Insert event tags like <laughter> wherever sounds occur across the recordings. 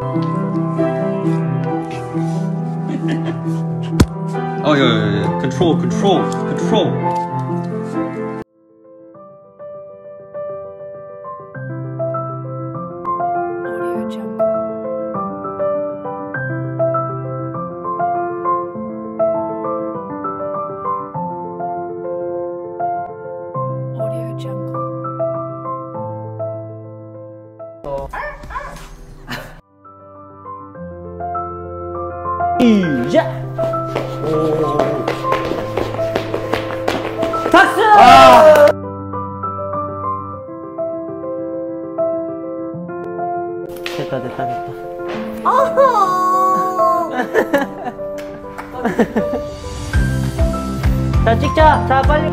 <laughs> oh, yeah, yeah, yeah. Control, control, control. Audio Jungle. 시작! 박수! 됐다 됐다 됐다. <laughs> 자 찍자! 자 빨리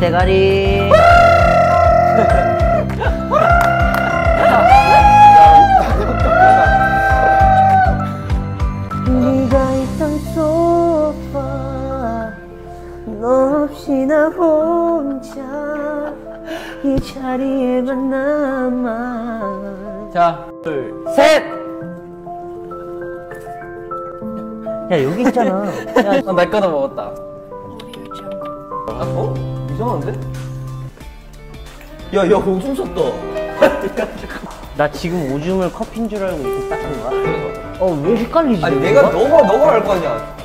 대가리 네가 있던 소파 너 없이 나 혼자 이 자리에만 남아 자, 둘, 셋! 야, 여기 있잖아. <laughs> 야, 아, 날 거다 먹었다. 아, 어? 이상한데? 야, 야, 오줌 쌌다. <laughs> 나 지금 오줌을 커피인 줄 알고 이렇게 닦은 거야? 어, 왜 헷갈리지? 아니, 내가 너가, 너가 알 거 아니야.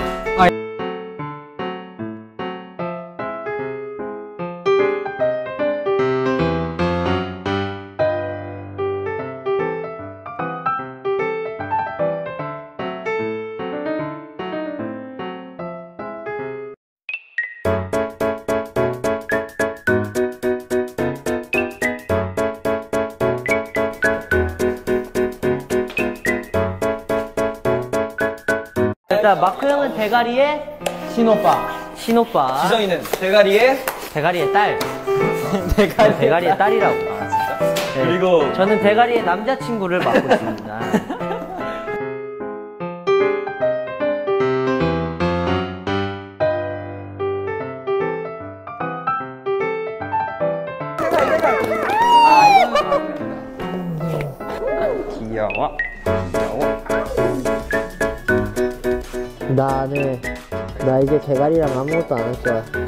일단 마크 형은 대가리에 신오빠. 신오빠. 지성이는 대가리에 대가리의 딸. <laughs> 대가리. 대가리의 딸이라고. 네. 그리고 저는 대가리의 남자친구를 맡고 있습니다. 귀여워. 나는 나 이제 대가리랑 아무것도 안 할 거야.